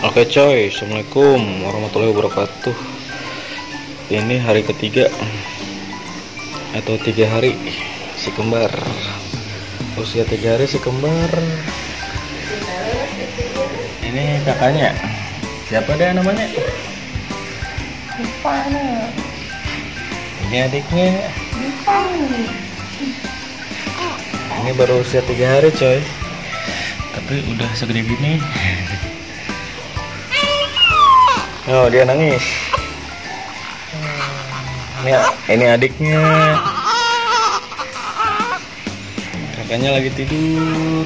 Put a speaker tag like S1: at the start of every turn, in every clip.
S1: Oke coy, Assalamualaikum warahmatullahi wabarakatuh. Ini hari ketiga Atau tiga hari Si kembar Usia tiga hari si kembar Ini kakaknya. Siapa dia namanya? Ini adiknya. Ini baru usia tiga hari coy. Tapi udah segede gini Oh, dia nangis. Ini, ini adiknya. Kakaknya lagi tidur.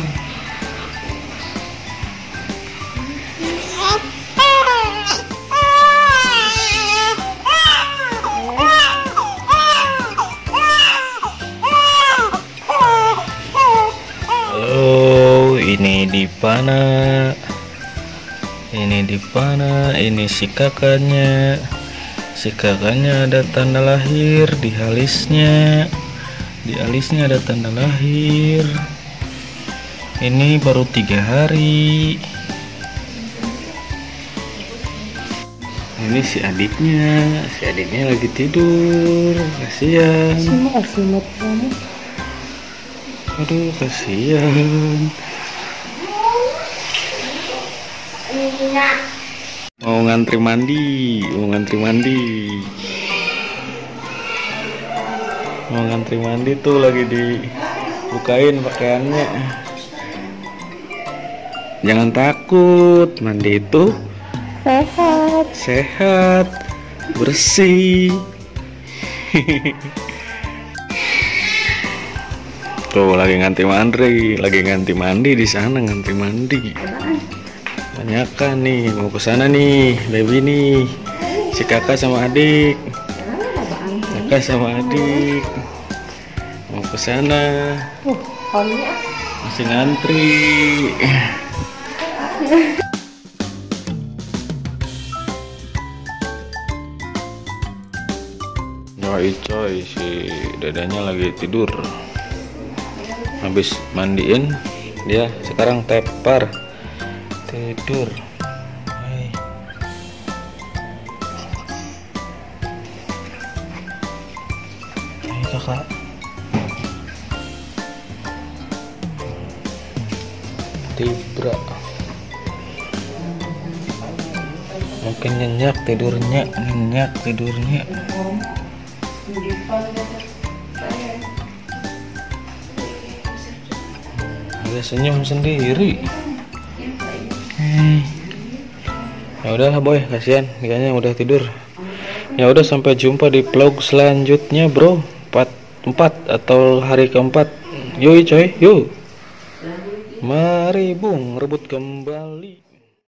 S1: Oh, ini di mana? Ini di mana? Ini si kakaknya si kakaknya ada tanda lahir di alisnya. Di alisnya ada tanda lahir. Ini baru tiga hari. Ini si adiknya. Si adiknya lagi tidur. Kasihan. Aduh kasihan mau ngantri mandi mau ngantri mandi. Mau ngantri mandi tuh lagi dibukain pakaiannya. Jangan takut mandi itu
S2: sehat.
S1: sehat bersih. Tuh lagi nganti mandi lagi nganti mandi di sana nganti mandi Tanyakan nih, mau ke sana nih, baby nih. Si kakak sama adik. Kakak sama adik. Mau ke sana. Masih ngantri. Coy coy si dadanya lagi tidur habis mandiin dia sekarang tepar tidur Hai. Hai kakak Tibra Mungkin nyenyak tidurnya Nyenyak tidurnya Dia senyum sendiri. Ya udahlah boy, kasihan kayaknya udah tidur. Ya udah sampai jumpa di vlog selanjutnya, Bro. 4 4 atau hari keempat. Yuk coy, yuk. Mari Bung rebut kembali.